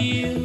of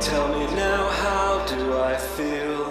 Tell me now, how do I feel?